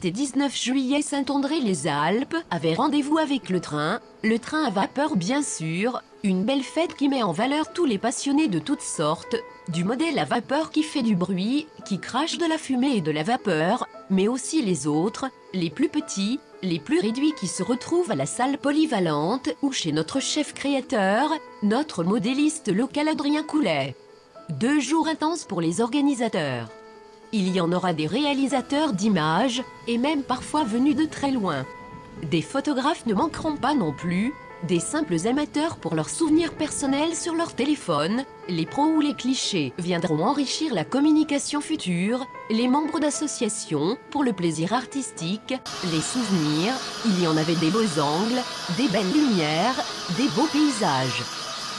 18 et 19 juillet Saint-André-les-Alpes avait rendez-vous avec le train, le train à vapeur bien sûr, une belle fête qui met en valeur tous les passionnés de toutes sortes, du modèle à vapeur qui fait du bruit, qui crache de la fumée et de la vapeur, mais aussi les autres, les plus petits, les plus réduits qui se retrouvent à la salle polyvalente ou chez notre chef créateur, notre modéliste local Adrien Coulet. Deux jours intenses pour les organisateurs. Il y en aura des réalisateurs d'images, et même parfois venus de très loin. Des photographes ne manqueront pas non plus, des simples amateurs pour leurs souvenirs personnels sur leur téléphone, les pros ou les clichés viendront enrichir la communication future, les membres d'associations pour le plaisir artistique, les souvenirs, il y en avait des beaux angles, des belles lumières, des beaux paysages.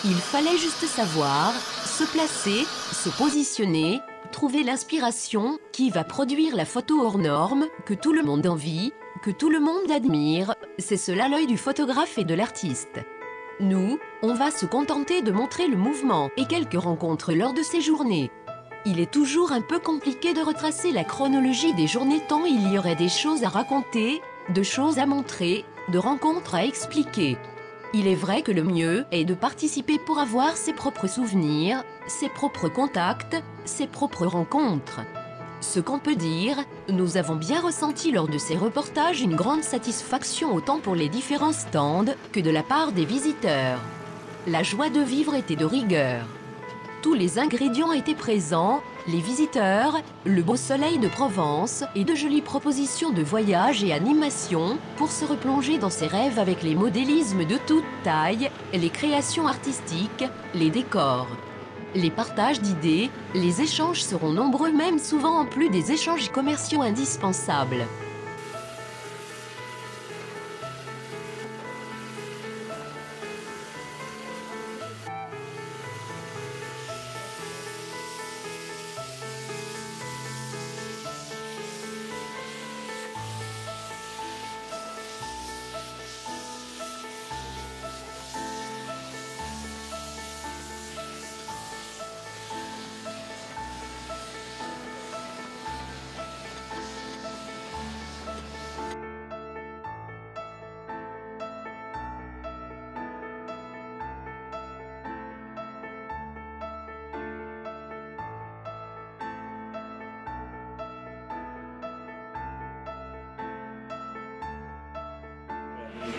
Il fallait juste savoir, se placer, se positionner, trouver l'inspiration qui va produire la photo hors norme que tout le monde envie, que tout le monde admire, c'est cela l'œil du photographe et de l'artiste. Nous, on va se contenter de montrer le mouvement et quelques rencontres lors de ces journées. Il est toujours un peu compliqué de retracer la chronologie des journées tant il y aurait des choses à raconter, de choses à montrer, de rencontres à expliquer. Il est vrai que le mieux est de participer pour avoir ses propres souvenirs, ses propres contacts, ses propres rencontres. Ce qu'on peut dire, nous avons bien ressenti lors de ces reportages une grande satisfaction autant pour les différents stands que de la part des visiteurs. La joie de vivre était de rigueur. Tous les ingrédients étaient présents, les visiteurs, le beau soleil de Provence et de jolies propositions de voyage et animation pour se replonger dans ses rêves avec les modélismes de toute taille, les créations artistiques, les décors. Les partages d'idées, les échanges seront nombreux même souvent en plus des échanges commerciaux indispensables.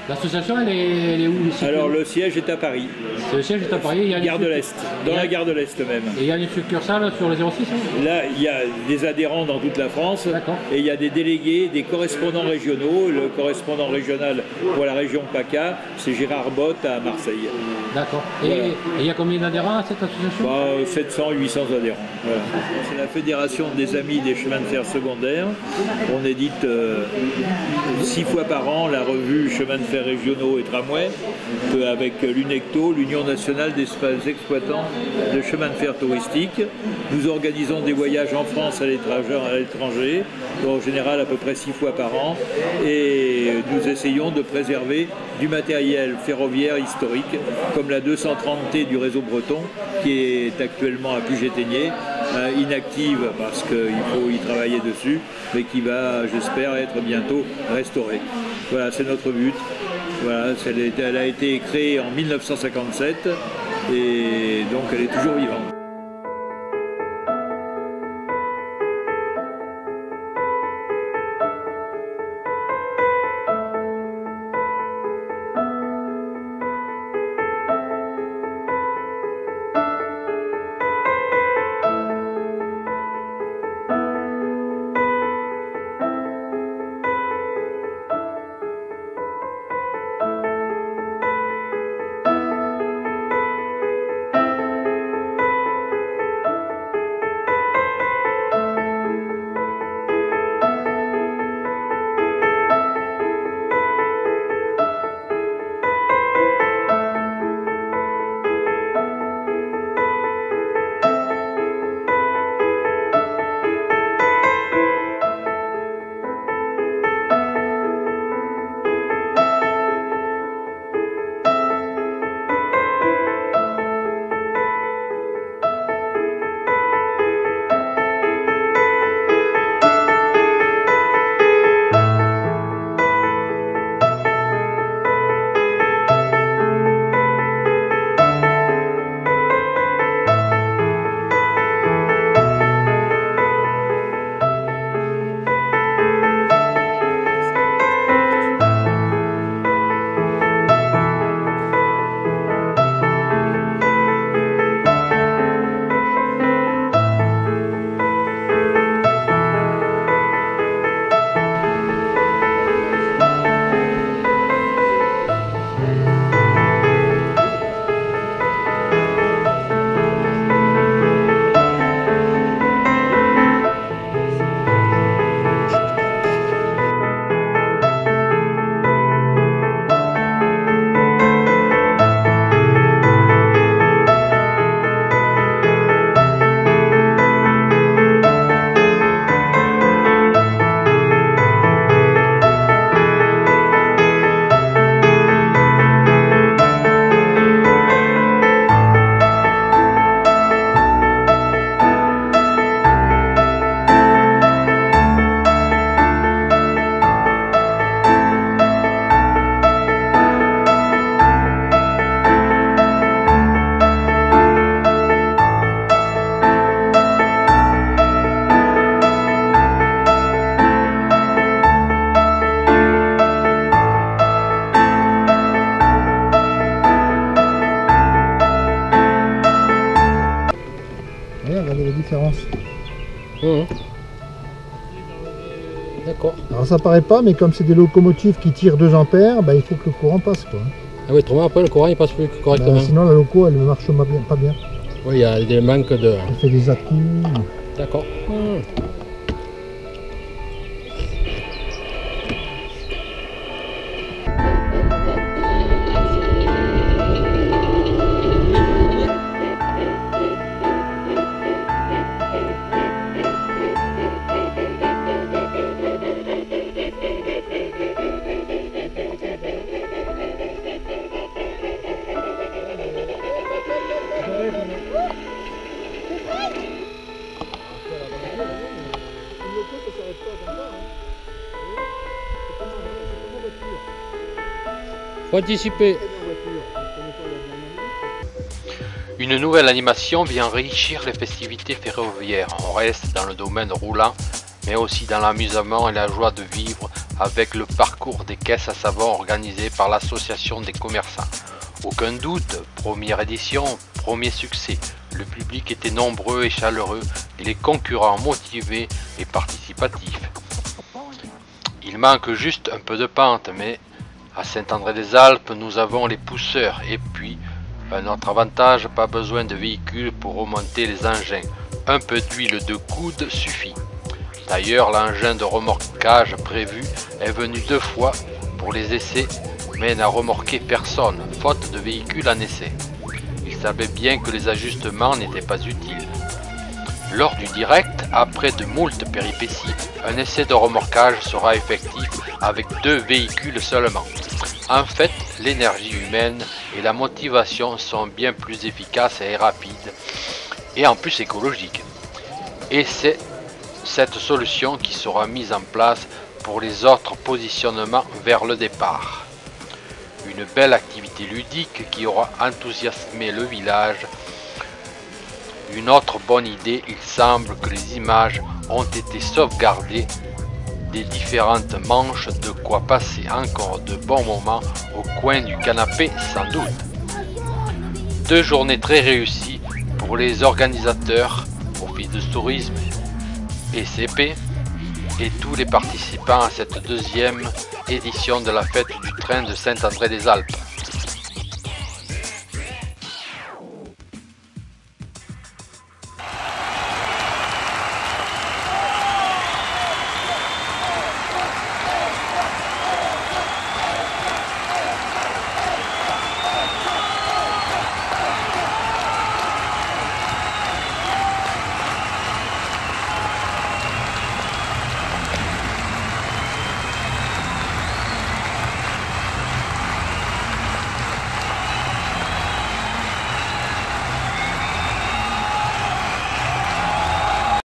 L'association, elle est, elle est où ici Alors le siège est à Paris, Le siège est à Paris, il y a gare de l'Est, dans a- la gare de l'Est même. Et il y a une succursale sur le 06 hein Là, il y a des adhérents dans toute la France D'accord. et il y a des délégués, des correspondants régionaux. Le correspondant régional pour la région PACA, c'est Gérard Bott à Marseille. D'accord. Et Voilà. il y a combien d'adhérents à cette association Bah, 700, 800 adhérents. Voilà. C'est la Fédération des Amis des chemins de fer secondaires. On édite euh, six fois par an la revue Chemins de fer régionaux et tramways, avec l'UNECTO, l'Union nationale des espaces exploitants de chemins de fer touristiques. Nous organisons des voyages en France à l'étranger, en général à peu près six fois par an, et nous essayons de préserver du matériel ferroviaire historique, comme la 230T du réseau breton, qui est actuellement à Puget-Aigné, inactive parce qu'il faut y travailler dessus, mais qui va, j'espère, être bientôt restaurée. Voilà, c'est notre but. Voilà, elle a été créée en 1957 et donc elle est toujours vivante. Alors ça paraît pas, mais comme c'est des locomotives qui tirent 2 ampères, bah, il faut que le courant passe. Quoi. Ah oui, autrement après le courant il passe plus correctement. Bah, sinon la loco elle ne marche pas bien. Pas bien. Oui, il y a des manques de. Elle fait des à-coups. D'accord. Hmm. Faut anticiper. Une nouvelle animation vient enrichir les festivités ferroviaires. On reste dans le domaine roulant, mais aussi dans l'amusement et la joie de vivre avec le parcours des caisses à savon organisé par l'association des commerçants. Aucun doute, première édition, premier succès. Le public était nombreux et chaleureux et les concurrents motivés et participatifs. Il manque juste un peu de pente, mais à Saint-André-des-Alpes, nous avons les pousseurs et puis, un autre avantage, pas besoin de véhicules pour remonter les engins. Un peu d'huile de coude suffit. D'ailleurs, l'engin de remorquage prévu est venu deux fois pour les essais, mais n'a remorqué personne, faute de véhicules en essai. Il savait bien que les ajustements n'étaient pas utiles. Lors du direct, après de moultes péripéties, un essai de remorquage sera effectif avec deux véhicules seulement. En fait, l'énergie humaine et la motivation sont bien plus efficaces et rapides, et en plus écologiques. Et c'est cette solution qui sera mise en place pour les autres positionnements vers le départ. Une belle activité ludique qui aura enthousiasmé le village une autre bonne idée, il semble que les images ont été sauvegardées des différentes manches, de quoi passer encore de bons moments au coin du canapé sans doute. Deux journées très réussies pour les organisateurs, Office de tourisme et CP, et tous les participants à cette deuxième édition de la fête du train de Saint-André des Alpes.